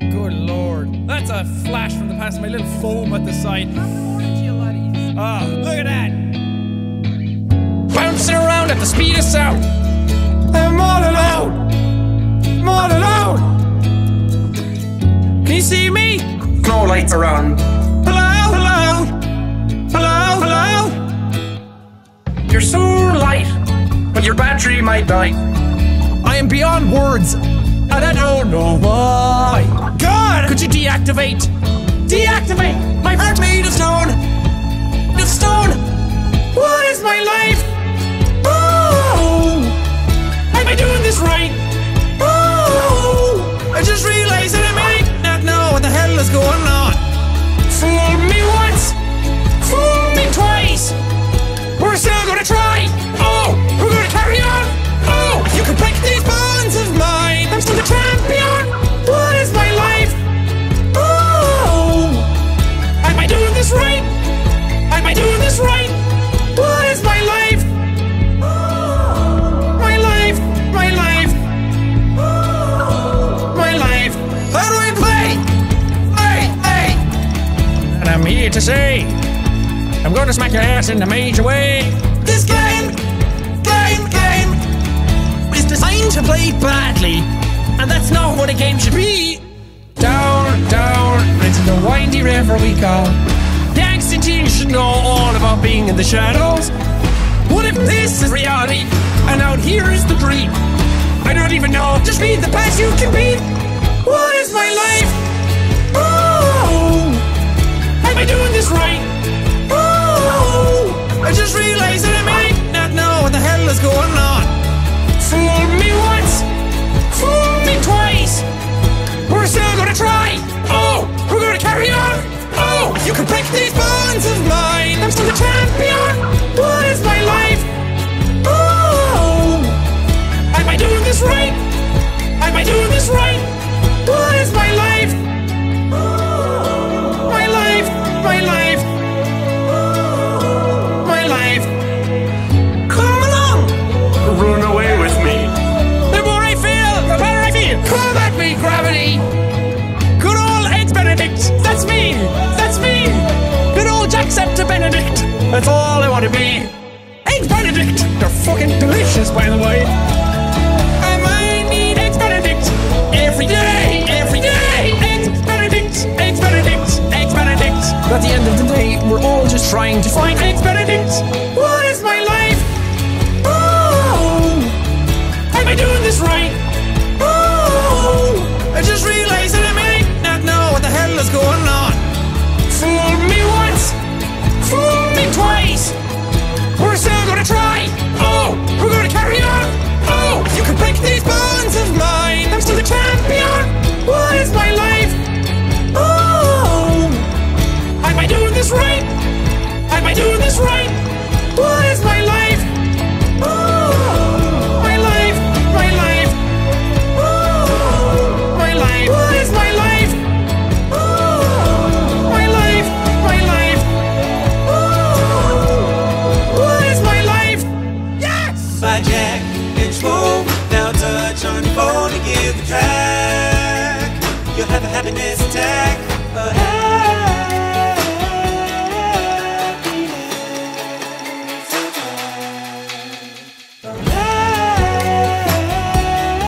Good lord. That's a flash from the past. My little foam at the side. Ah, look at that. Bouncing around at the speed of sound. I'm all alone. I'm all alone. Can you see me? No lights around. Hello, hello. Hello, hello. You're so light, but your battery might die. I am beyond words, and I don't know why. Deactivate? Deactivate my heart made of stone. Of stone. What is my life? Oh, am I doing this right? Oh, I just realized that I might not know what the hell is going on. And to say. I'm gonna smack your ass in a major way. This game, game, game is designed to play badly, and that's not what a game should be. Down, down into the windy river we go. The teen should know all about being in the shadows. What if this is reality, and out here is the dream? I don't even know. Just be the best you can be. I just realized that me, gravity. Good old Eggs Benedict. That's me. That's me. Good old Jacksepticeye Benedict. That's all I want to be. Eggs Benedict. They're fucking delicious, by the way.